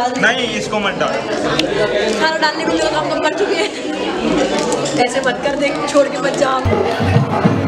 नहीं इसको मत डाल। खाना डालने में मेरा काम कम कर चुके हैं। ऐसे मत कर देख छोड़ के मत जाओ।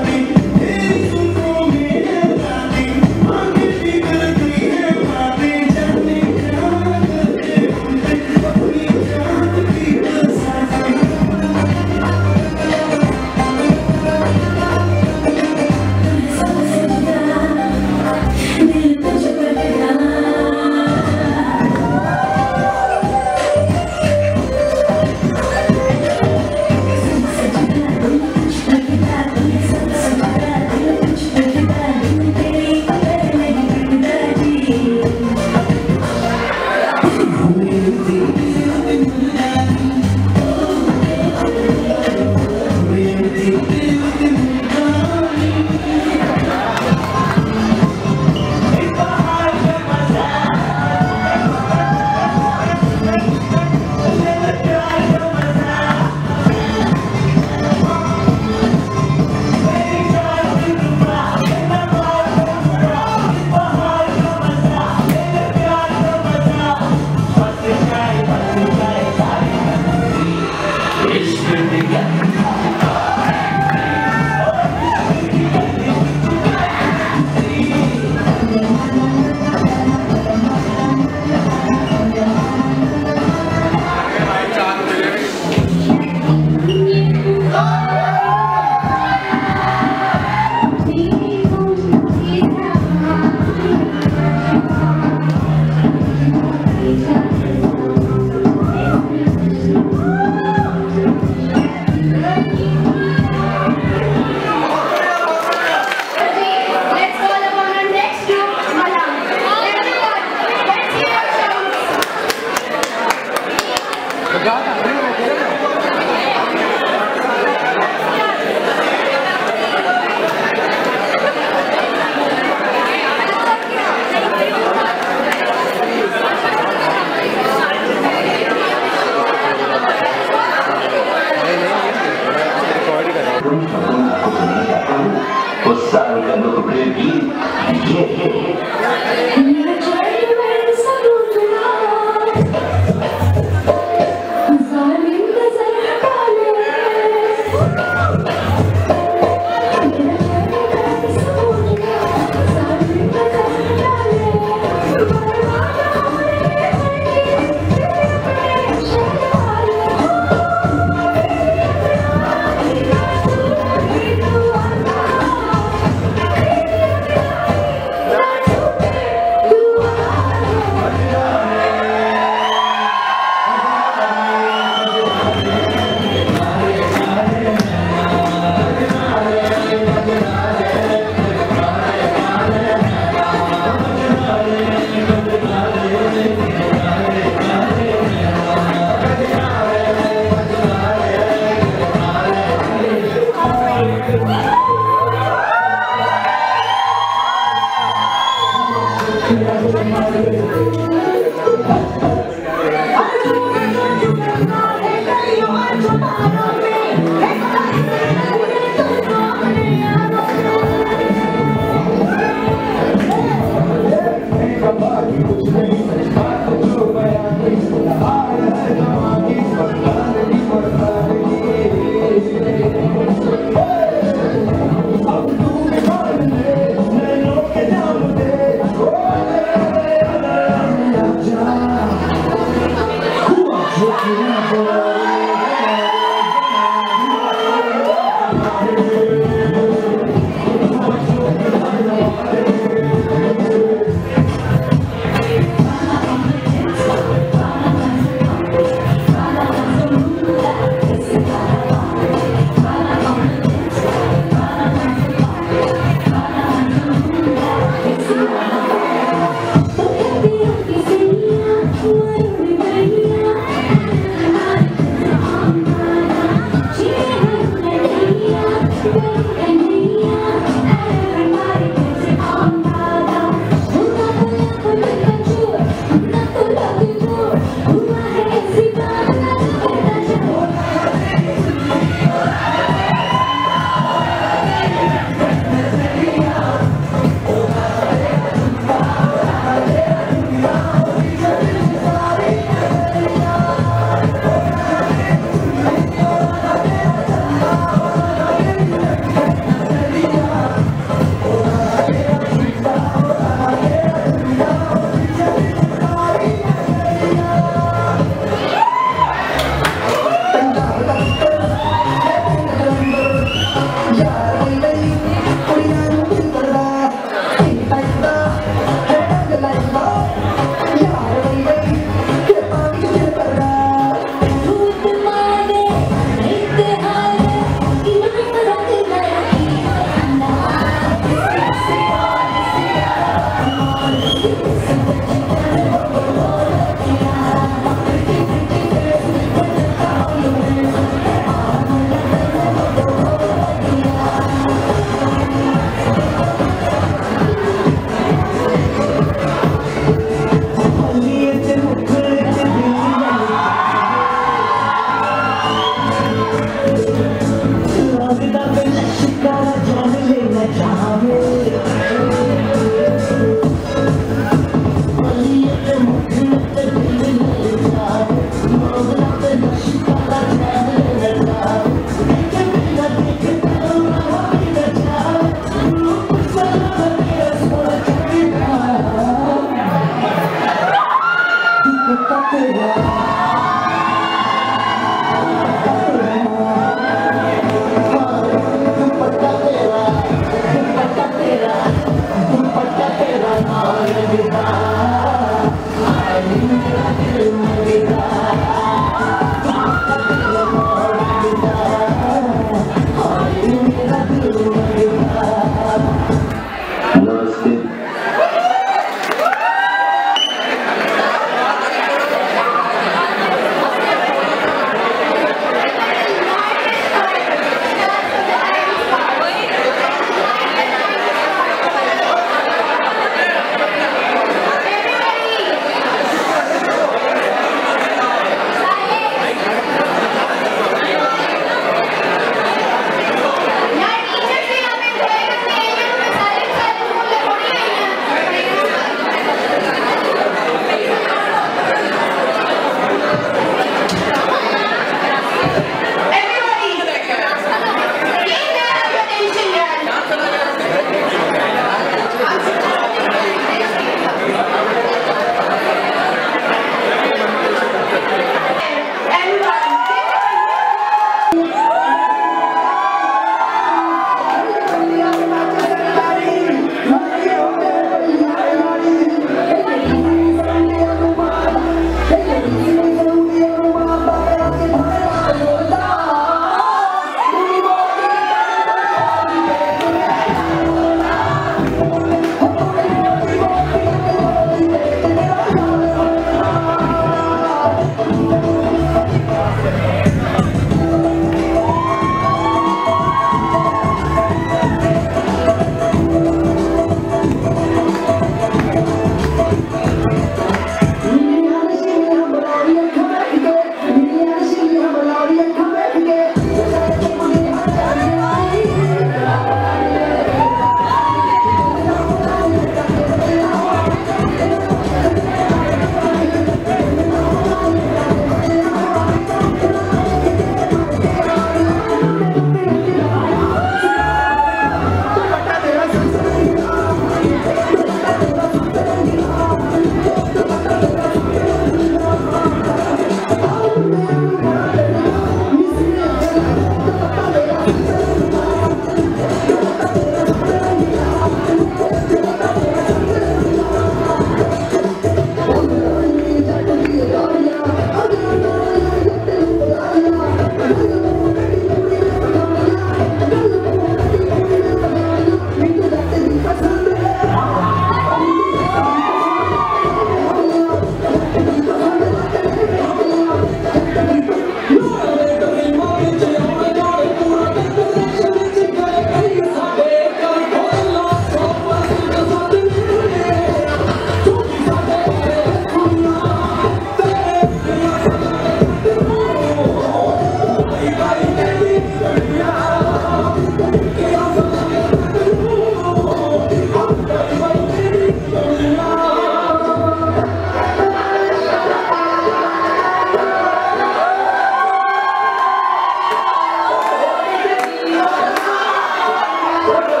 Thank.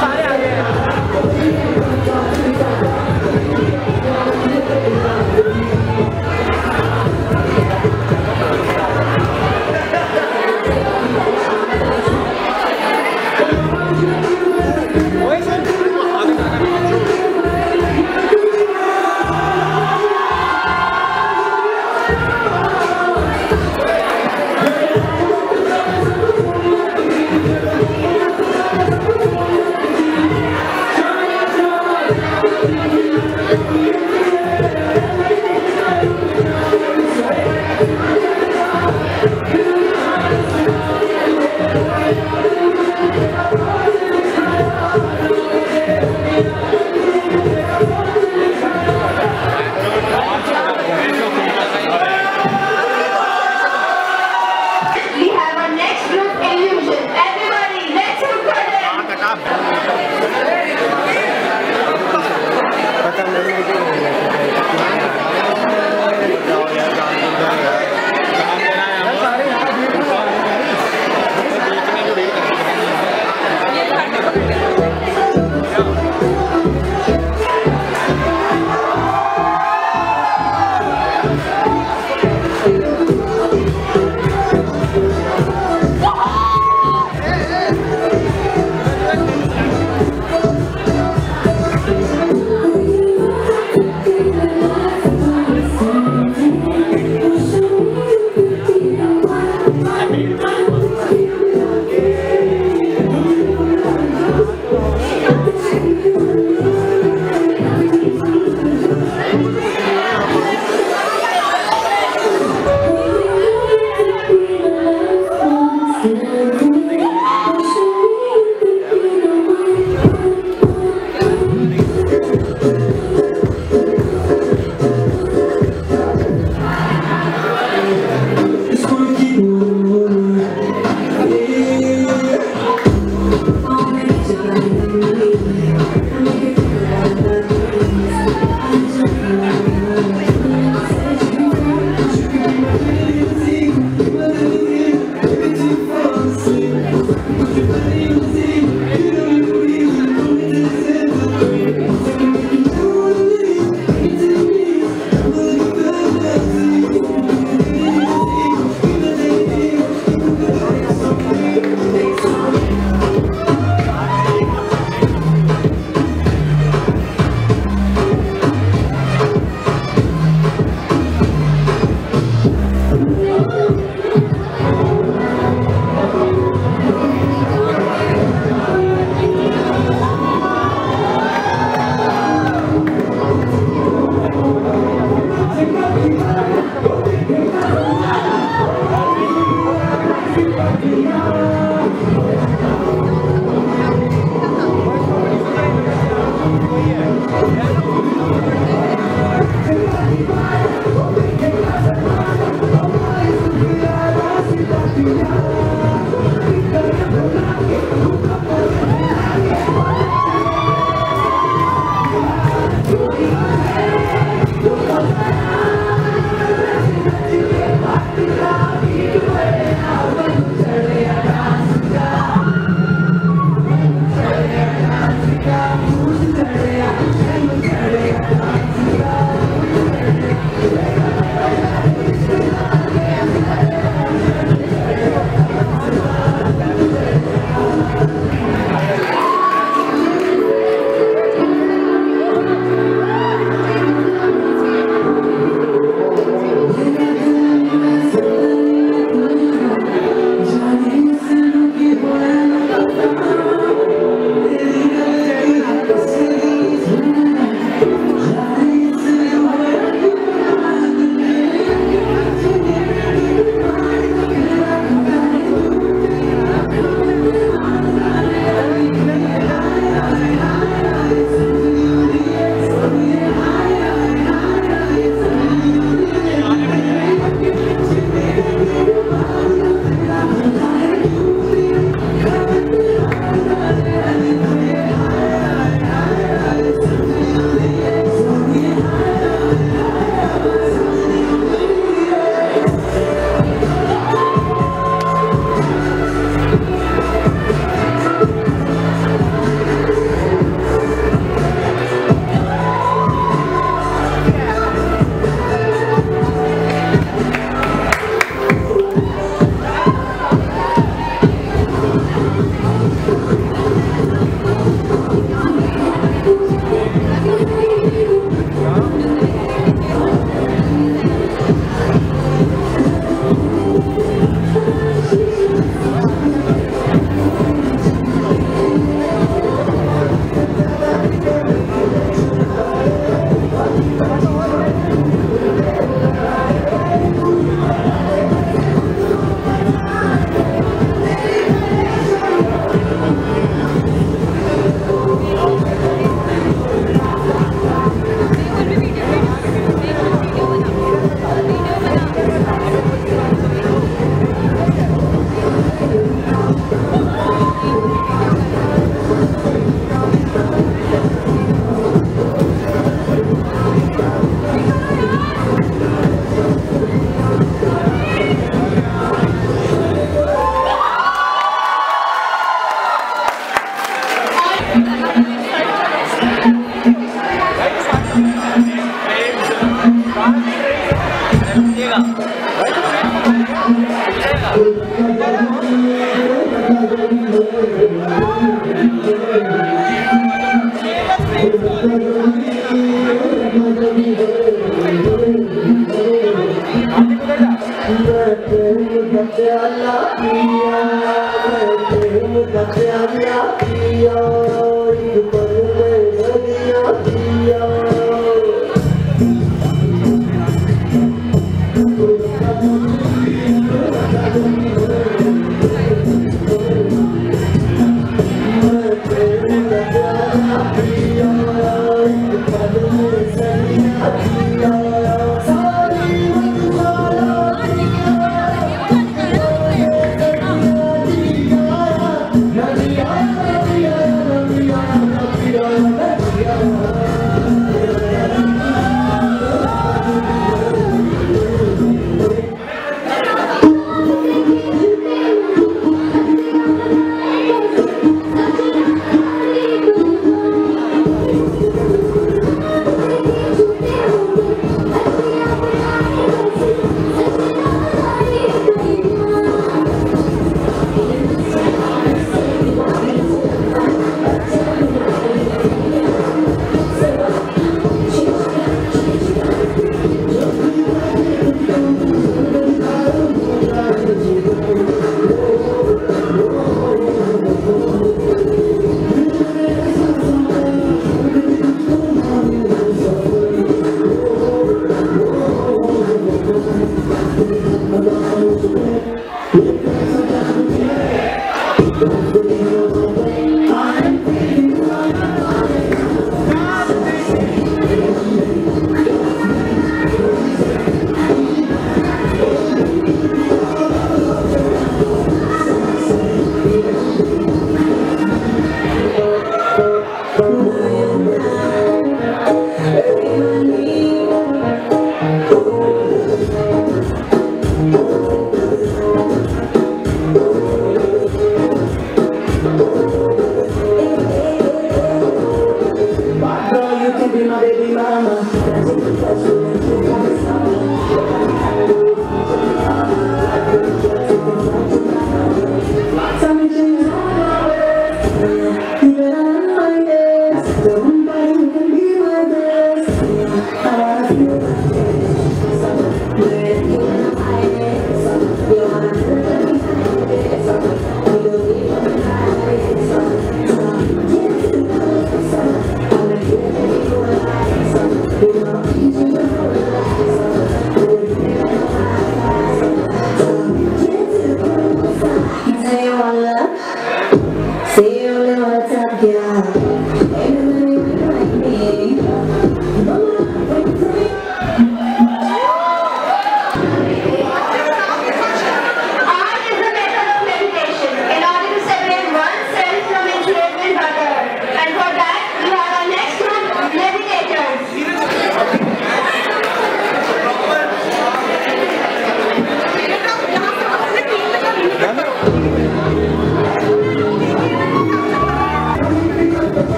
三。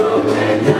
so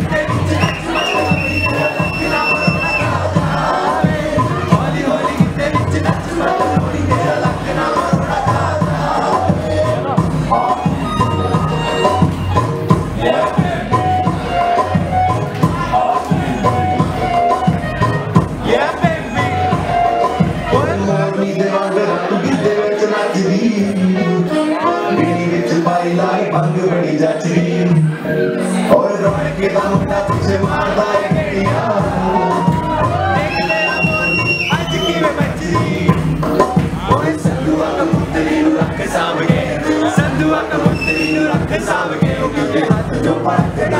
pensaba que yo quería tu parte.